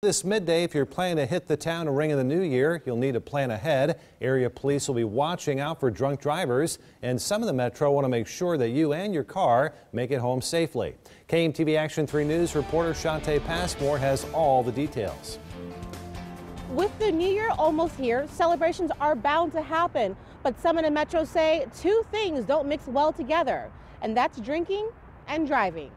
This midday, if you're planning to hit the town to ring in the new year, you'll need to plan ahead. Area police will be watching out for drunk drivers, and some of the metro want to make sure that you and your car make it home safely. KMTV Action 3 News reporter Shantae Passmore has all the details. With the new year almost here, celebrations are bound to happen. But some in the metro say two things don't mix well together, and that's drinking and driving.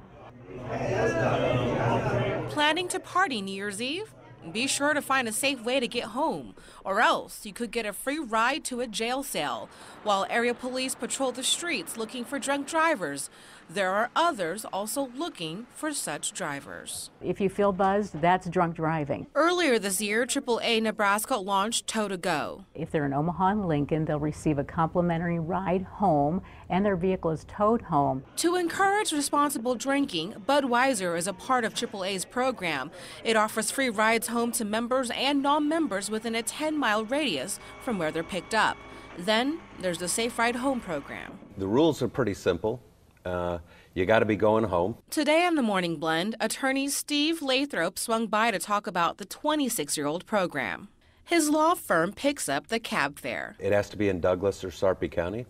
Planning to party New Year's Eve? Be sure to find a safe way to get home, or else you could get a free ride to a jail cell. While area police patrol the streets looking for drunk drivers, there are others also looking for such drivers. If you feel buzzed, that's drunk driving. Earlier this year, AAA Nebraska launched Tow to Go. If they're in Omaha and Lincoln, they'll receive a complimentary ride home and their vehicle is towed home. To encourage responsible drinking, Budweiser is a part of AAA's program. It offers free rides home to members and non members within a 10 mile radius from where they're picked up. Then there's the Safe Ride Home program. The rules are pretty simple. Uh, you got to be going home. Today on the Morning Blend, attorney Steve Lathrop swung by to talk about the 26 year old program. His law firm picks up the cab fare. It has to be in Douglas or Sarpy County.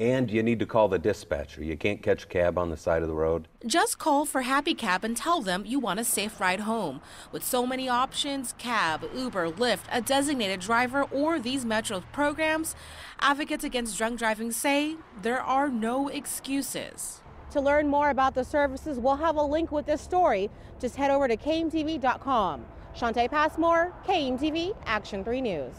And you need to call the dispatcher. You can't catch a cab on the side of the road. Just call for Happy Cab and tell them you want a safe ride home. With so many options cab, Uber, Lyft, a designated driver, or these Metro programs advocates against drunk driving say there are no excuses. To learn more about the services, we'll have a link with this story. Just head over to KMTV.com. Shantae Passmore, KMTV Action 3 News.